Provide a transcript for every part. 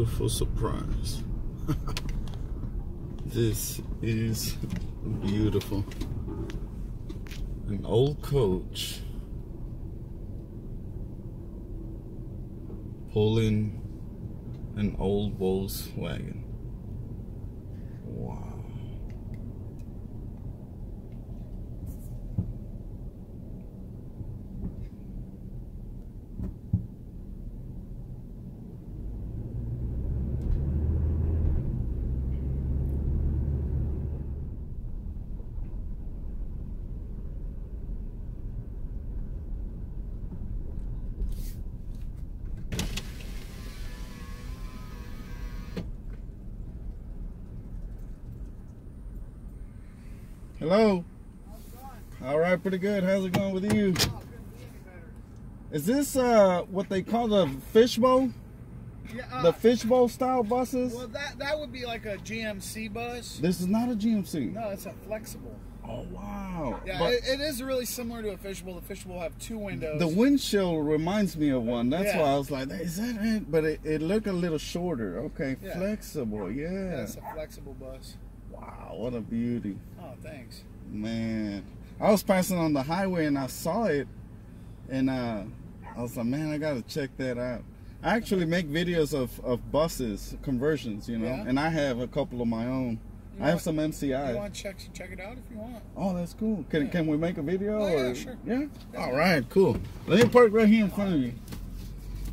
beautiful surprise. this is beautiful. An old coach pulling an old Volkswagen. Wow. Hello. All right, pretty good. How's it going with you? Is this uh what they call the fishbowl? Yeah, uh, The fishbowl style buses? well, that that would be like a GMC bus. This is not a GMC. No, it's a Flxible. Oh wow. Yeah, it, it is really similar to a fishbowl. The fishbowl have two windows. the windshield reminds me of one. That's Yeah. why I was like, is that it? But it, it looked a little shorter. Okay, Yeah. Flxible. yeah, Yeah. it's a Flxible bus. Wow, what a beauty. Oh, thanks. Man, I was passing on the highway and I saw it, and uh, I was like, man, I gotta check that out. I actually make videos of, of buses conversions, you know, Yeah? and I have a couple of my own. You I have want- some MCI. You want to check check it out if you want. Oh, that's cool. Can Yeah. can we make a video? Oh, yeah, or- sure. Yeah. All right, cool. Let me park right here in front of you.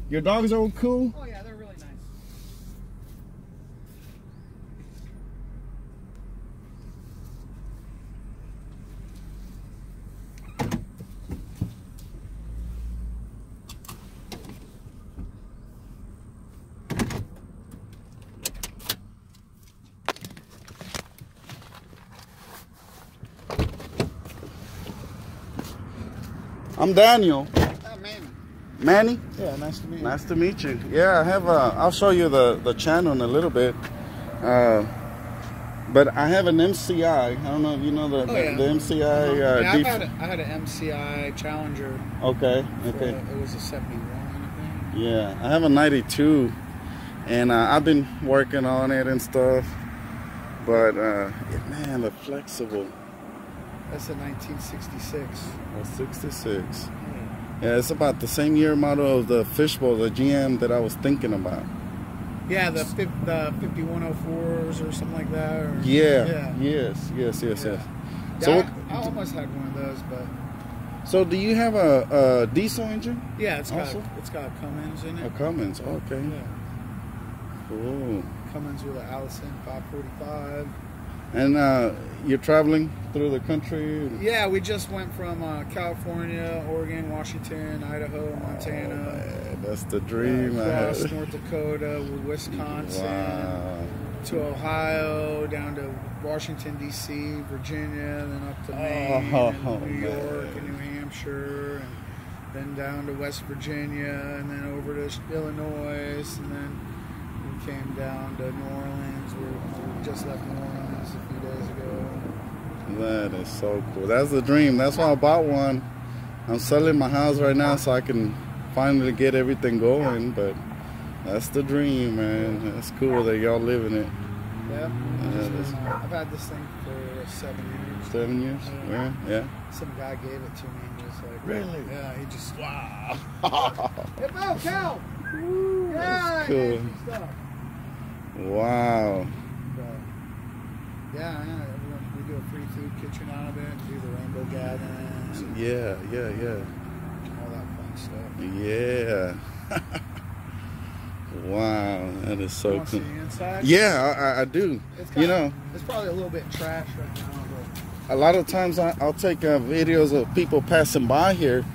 Your dogs are all cool. Oh yeah, they're really nice. I'm Daniel. Oh man. Manny. Yeah, nice to meet you. Nice to meet you. Yeah, I have. A, I'll show you the the channel in a little bit. Uh, but I have an MCI. I don't know if you know the Oh, the, yeah. the MCI. Uh, yeah, I've def- had a, I had an MCI Challenger. okay. Okay. it was a '71, I think. Yeah, I have a 92, and uh, I've been working on it and stuff. But uh, man, the Flxible. That's a 1966. A 66. Hmm. Yeah, it's about the same year model of the fishbowl, the GM that I was thinking about. Yeah, the the 5104s or something like that. Or, Yeah. Yeah. Yes. Yes. Yes. Yeah. Yes. Yeah, So, I, I almost had one of those, but so do you have a, a diesel engine? yeah, it's got Also? it's got Cummins in it. A. Cummins. Okay. Yeah, Cool. Cummins with an Allison 545. And uh, you're traveling through the country. Yeah, we just went from uh, California, Oregon, Washington, Idaho, Oh, Montana, man, that's the dream. uh, across. North Dakota, Wisconsin, Wow. to Ohio, down to Washington D.C., Virginia, then up to Maine, Oh, and New man. York, and New Hampshire, and then down to West Virginia, and then over to Illinois, and then came down to New Orleans. We, we just left New Orleans a few days ago. That is so cool. That's the dream. That's why I bought one. I'm selling my house right now so I can finally get everything going. But that's the dream, man. That's cool that y'all live in it. Yeah, Yeah, just that's- been, I've had this thing for seven years. Seven years? Yeah. Yeah. Some guy gave it to me. and Just like Really? Yeah, he just Wow. Hey, Bo, cow! Yeah, cool. Wow. But, yeah, yeah, everyone, we do a free food kitchen out of it, do the rainbow gatherings, Yeah, yeah, yeah. all that fun stuff. Yeah. wow, that is so you cool. see inside? Yeah, I, I- do. It's You know, it's probably a little bit trash right now, a lot of times I, I'll take uh, videos of people passing by here,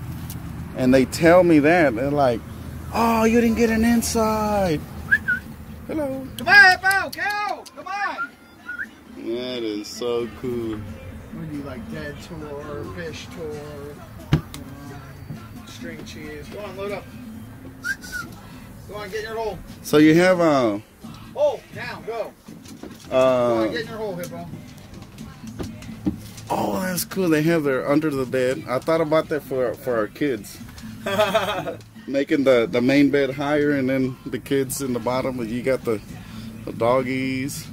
and they tell me that they're like, "Oh, you didn't get an inside." Hello. Come on, Bo, cow! Come on! That is so cool. We do like dead tour, fish tour, um, string cheese. Go on, load up. Go on, get in your hole. So you have uh, Hole, down, go. Go on, uh get in your hole, Hippo. oh, that's cool. They have their under the bed. I thought about that for for our kids. making the the main bed higher, and then the kids in the bottom. But you got the the doggies.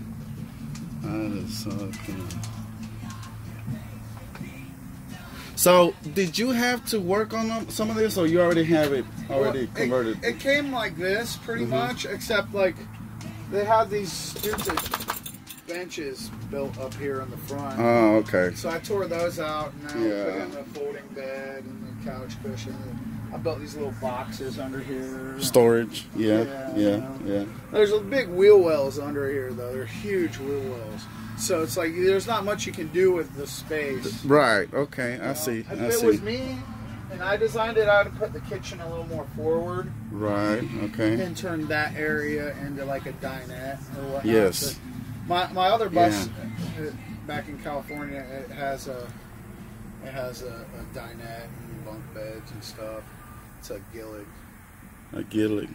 So did you have to work on some of this, or you already have it already Well, converted? It, it came like this, pretty Mhm. much, except like they had these stupid benches built up here in the front. oh, okay. so I tore those out and I Yeah. put in the folding bed and the couch cushion. I built these little boxes under here. Storage. Yeah, Yeah, yeah, yeah. There's a big wheel wells under here though. They're huge wheel wells. So it's like there's not much you can do with the space. Right. Okay. I know? see. If I it see. was me and I designed it, I'd put the kitchen a little more forward. Right. Okay. and turn that area into like a dinette or whatnot. Yes. But my, my other bus uh, back in California, it has a it has a, a dinette and bunk beds and stuff. It's a Gillig. A Gillig.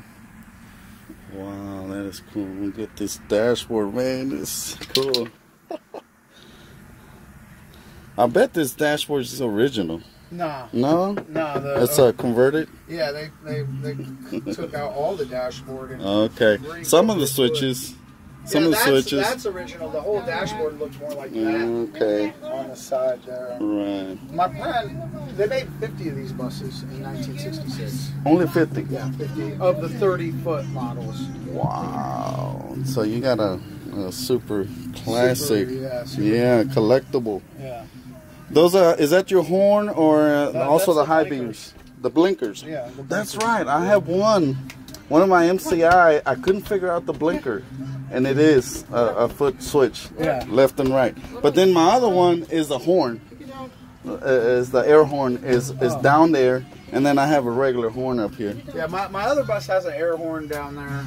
Wow, that is cool. We get this dashboard, man. This is cool. I bet this dashboard is original. Nah, No, nah. The, it's uh, converted. yeah, they, they they took out all the dashboard and Okay, some of the switches, some Yeah, of the that's, switches. That's original. The whole dashboard looks more like that Okay, on the side there. right. My friend, they made 50 of these buses in 1966. Only fifty. Yeah, 50 of the 30 foot models. Wow. So you got a, a super classic, Super, yeah, super, yeah, collectible. yeah. Those are is that your horn or uh, also the the high blinkers. beams, the blinkers? Yeah, the That's right. I have one. One of my MCI. I couldn't figure out the blinker, and it is a, a foot switch, Yeah. left and right. But then my other one is a horn. Uh, is the air horn is is Oh. down there, and then I have a regular horn up here. Yeah, my, my other bus has an air horn down there.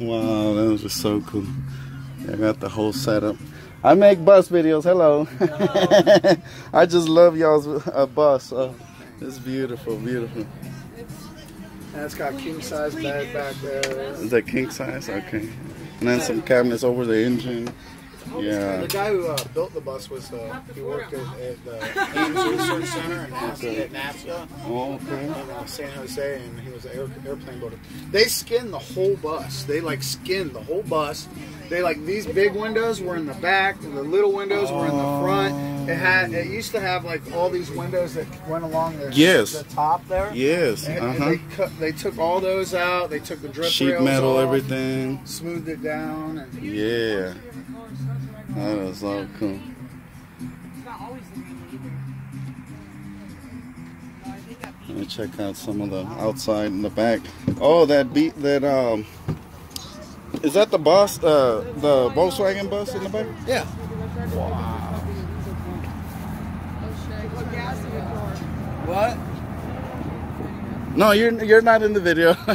Wow, that was just so cool. I got the whole setup. I make bus videos. Hello. I just love y'all's uh, bus. Uh, it's beautiful, beautiful. And it's got king size bed back there. Is that king size? Okay. And then some cabinets over the engine. Yeah. The guy who uh, built the bus was uh, he worked at, at the Ames Research Center and NASA, at NASA Oh, okay. in uh, San Jose, and he was an air, airplane builder. They skinned the whole bus. They like skinned the whole bus. They like these big windows were in the back, and the little windows were in the front. It had it used to have like all these windows that went along the Yes. the top there. Yes. And, Uh and huh. they cut, they took all those out. They took the drip Sheet rails metal, off, everything. smoothed it down, and Yeah. That is so cool. Let me check out some of the outside and the back. Oh, that beat that um. Is that the bus? Uh, the Volkswagen bus in the back? yeah. What? No, you're you're not in the video.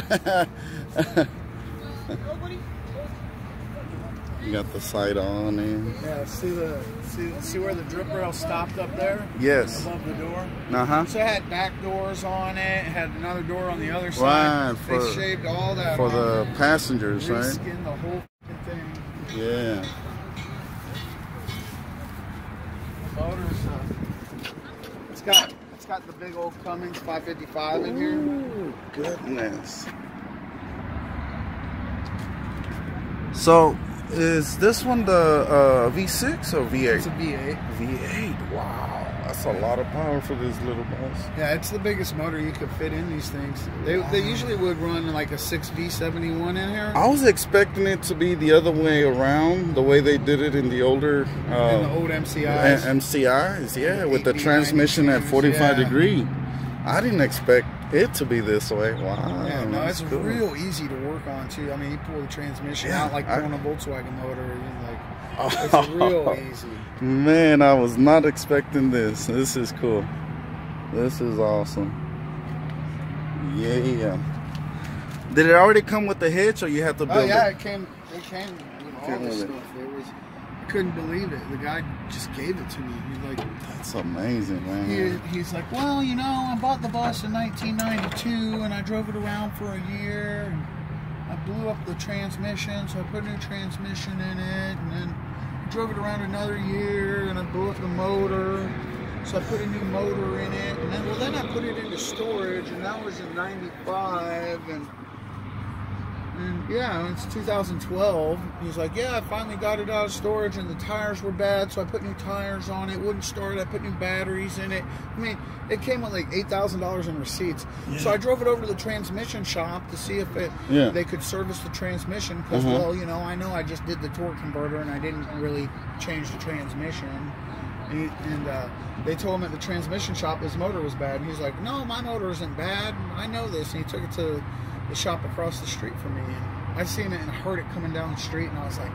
you got the sight on and Yeah. See the see see where the drip rail stopped up there yes. above the door. Uh huh. So it had back doors on it. It had another door on the other side. Right, for- they shaved all that For the passengers, right? The whole thing. Yeah. The motors. Uh, it's got got the big old Cummins 555 in here. Ooh, goodness. So, is this one the uh, V6 or V8? It's a V8? V8. V8. Wow, that's a lot of power for this little bus. Yeah, it's the biggest motor you could fit in these things. They, they usually would run like a 6V71 in here. I was expecting it to be the other way around, the way they did it in the older in uh, the old MCIs. MCIs, yeah, with the transmission at 45 yeah. degree. I didn't expect it to be this way. Wow. yeah, no, it's cool. real easy to work on too. I mean, you pull the transmission Yeah, out like I- pulling a Volkswagen motor. Like, it's real easy. Man, I was not expecting this. This is cool. This is awesome. Yeah. Did it already come with the hitch or you have to oh, build it? Oh yeah, it? it came. It came with all Came this with it. stuff. It was. I couldn't believe it. The guy just gave it to me. He's like, That's amazing, man. he, he's like, well, you know, I bought the bus in 1992 and I drove it around for a year. And I blew up the transmission, so I put a new transmission in it, and then drove it around another year, and I blew up the motor. So I put a new motor in it, and then well, then I put it into storage, and that was in '95, and and yeah, it's 2012. He's like, yeah, I finally got it out of storage, and the tires were bad, so I put new tires on it. Wouldn't start. I put new batteries in it. I mean, it came with like eight thousand dollars in receipts. So I drove it over to the transmission shop to see if it Yeah. they could service the transmission because Uh-huh. well, you know, I know I just did the torque converter and I didn't really change the transmission. And, and uh, they told him at the transmission shop his motor was bad. And he's like, no, my motor isn't bad. I know this. And he took it to the shop across the street from me. And I seen it and heard it coming down the street. And I was like,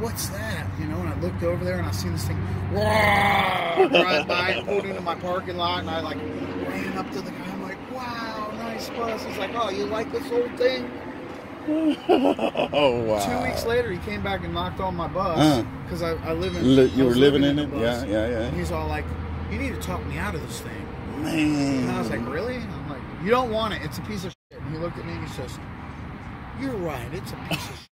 what's that? You know, and I looked over there and I seen this thing drive by and pulled into my parking lot. And I like ran up to the guy. I'm like, wow, nice bus. He's like, oh, you like this old thing? oh wow. Two weeks later, he came back and knocked on my bus Uh. because I, I live in. Li- you were was living in the it? Yeah, yeah, yeah. And he's all like, "You need to talk me out of this thing." Man. And I was like, "Really?" And I'm like, "You don't want it. It's a piece of shit." And he looked at me and he says, "You're right. It's a piece of shit."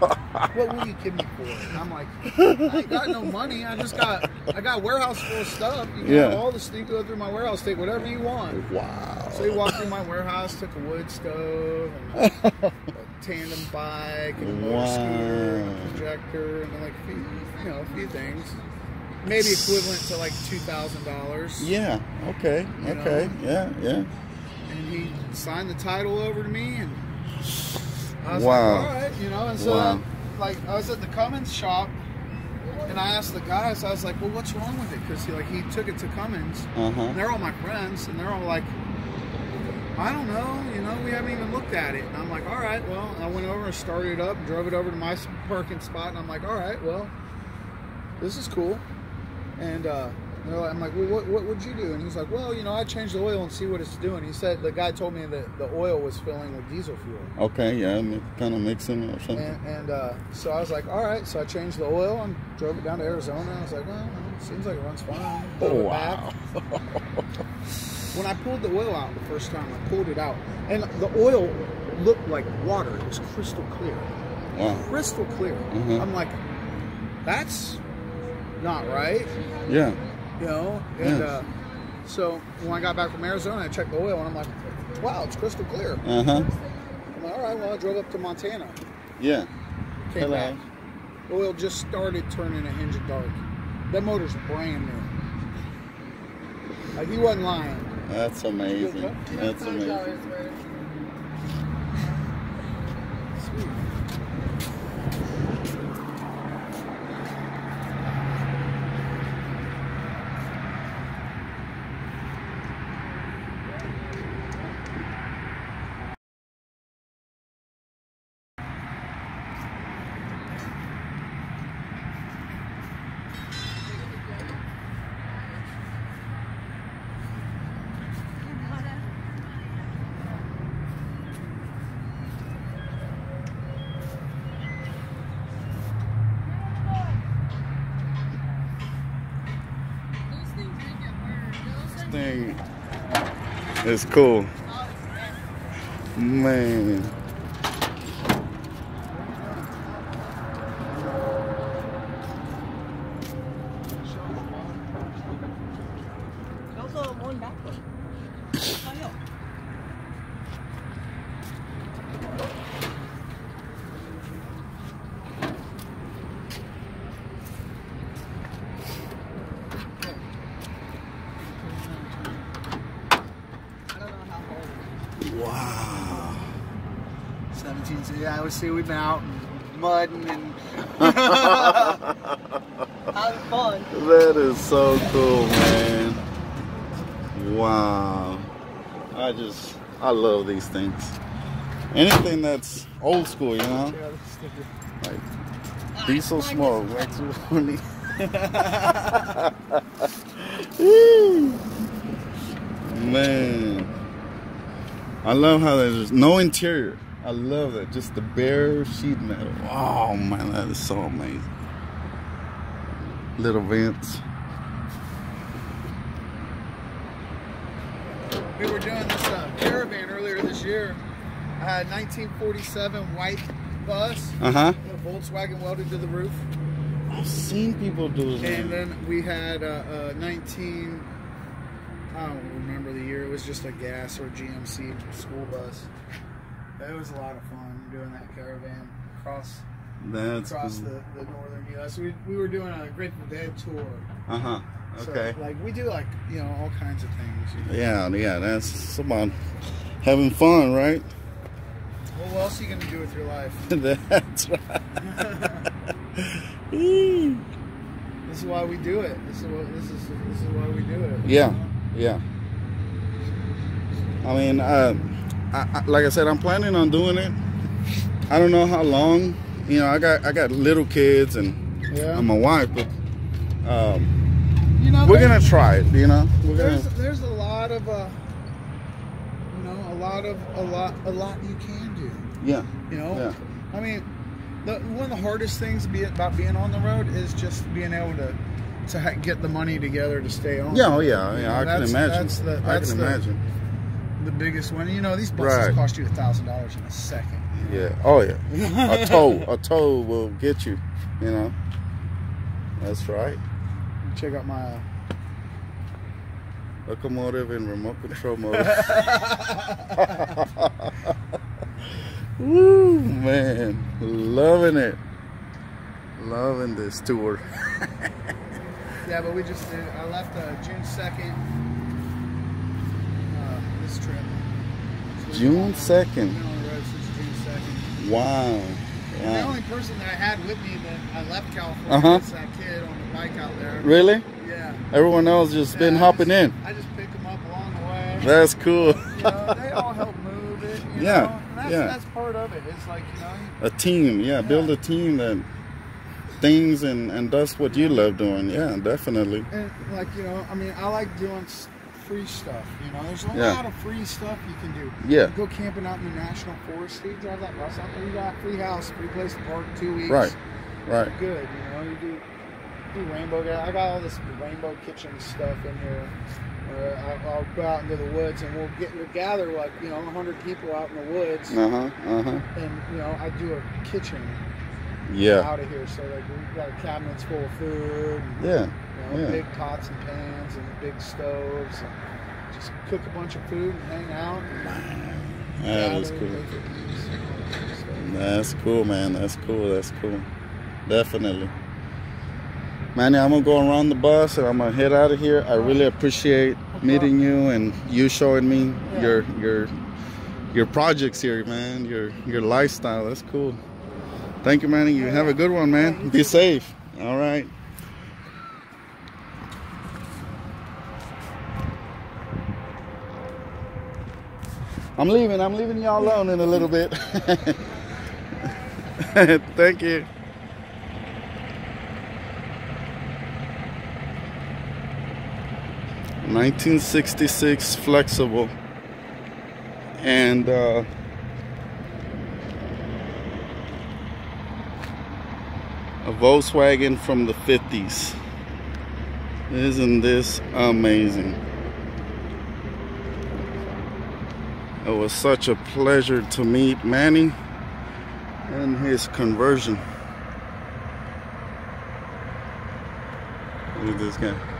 what will you give me for it? And I'm like, I ain't got no money. I just got I got a warehouse full of stuff. You can Yeah. have all the stuff. Go through my warehouse, take whatever you want. Wow. So he walked through my warehouse, took a wood stove, and a tandem bike, and a motor scooter, and a projector, and like a few, you know, a few things. Maybe equivalent to like two thousand dollars. Yeah. Okay. Okay. Yeah. Yeah. And he signed the title over to me, and I was Wow. like, all right, you know. And so, Wow. then, like, I was at the Cummins shop, and I asked the guys, I was like, well, what's wrong with it? Because he like he took it to Cummins. Uh huh. And they're all my friends, and they're all like, I don't know, you know, we haven't even looked at it. And I'm like, all right, well, I went over and started it up, drove it over to my parking spot, and I'm like, all right, well, this is cool. And uh, they're like- I'm like, well, what, what would you do? And he's like, well, you know, I changed the oil and see what it's doing. He said the guy told me that the oil was filling with diesel fuel. Okay. Yeah. Kind of mixing or something. And, and uh, so I was like, all right. So I changed the oil and drove it down to Arizona. I was like, well, seems like it runs fine. Drove Oh it wow. when I pulled the oil out the first time, I pulled it out, and the oil looked like water. It was crystal clear, wow. crystal clear. Mhm. I'm like, that's not right, Yeah. You know. And Yeah. uh, so when I got back from Arizona, I checked the oil, and I'm like, wow, it's crystal clear. Uh huh. I'm like, all right, well, I drove up to Montana, Yeah. came Hello. back. Oil just started turning a hinge of dark. That motor's brand new. Like he wasn't lying. That's amazing. That's amazing. Is cool. Man. Also, one back one. Ayo. I don't know how old. Wow. 17. So yeah, I would say we've been out mudding and Having fun. That is so cool, man. Wow. I just, I love these things. Anything that's old school, you know? Yeah, that's sticker. Like diesel smoke. Wax warning. Man. I love how there's no interior. I love that. Just the bare sheet metal. Oh man, that is so amazing. Little vents. We were doing this uh, caravan earlier this year. I had a 1947 white bus, Uh huh. a Volkswagen welded to the roof. I've seen people do that. And then we had a, a 19. I don't remember the year. It was just a gas or GMC school bus. It was a lot of fun doing that caravan across That's across cool. the, the northern U.S. We, we were doing a Grateful Dead tour. Uh huh. So, Okay. like we do like you know all kinds of things. You know? yeah, yeah. That's about having fun, right? Well, what else are you gonna do with your life? That's right. This is why we do it. This is what this is. This is why we do it. Yeah, yeah. I mean, uh, I, I, like I said, I'm planning on doing it. I don't know how long. You know, I got I got little kids and Yeah. and my wife, but um, you know, we're gonna try it. You know, we're gonna. There's there's a lot of uh, you know, a lot of a lot a lot you can do. Yeah, You know, yeah, I mean, the, one of the hardest things be, about being on the road is just being able to to ha- get the money together to stay on. yeah, oh yeah, You know, I can imagine. That's the, I that's can the, imagine the biggest one. You know, these buses right. cost you a thousand dollars in a second. Yeah. Oh yeah. a tow, a tow will get you. You know. That's right. Check out my uh, locomotive in remote control mode. Woo, man. Loving it. Loving this tour. yeah, but we just did. I left uh, June 2nd this trip. So June 2nd. Been on the road since June second. Wow. And the only person that I had with me that I left California Uh-huh. was that kid on the bike out there. Really? Yeah. Everyone else just been I hopping just- in. I just pick them up along the way. That's cool. you know, they all help move it. Yeah? That's, yeah. that's part of it. It's like, you know, A team, yeah. Build a team that things and, and does what you love doing. Yeah, definitely. and like, you know, I mean, I like doing free stuff. You know, there's a Yeah. lot of free stuff you can do. Yeah. Go camping out in the national forest. You drive that bus out there. You got free house, free place to park, two weeks. Right. Right. Good. You know, you do, do rainbow. I got all this rainbow kitchen stuff in here. Uh, I, I'll go out into the woods and we'll get we'll gather like you know 100 people out in the woods, Uh huh. Uh huh. and you know I do a kitchen Yeah. out of here. So like we've got cabinets full of food. And, Yeah. You know, yeah. big pots and pans and big stoves. And just cook a bunch of food and hang out. And That is cool. make it easy. So, That's cool, man. That's cool. That's cool. Definitely. Manny, I'm gonna go around the bus and I'm gonna head out of here. I really appreciate meeting you and you showing me Yeah. your your your projects here, man. Your your lifestyle. That's cool. Thank you, Manny. You have a good one, man. Be safe. All right. I'm leaving. I'm leaving y'all alone in a little bit. Thank you. Nineteen sixty six Flxible and uh, a Volkswagen from the 50s. Isn't this amazing? It was such a pleasure to meet Manny and his conversion. Look at this guy.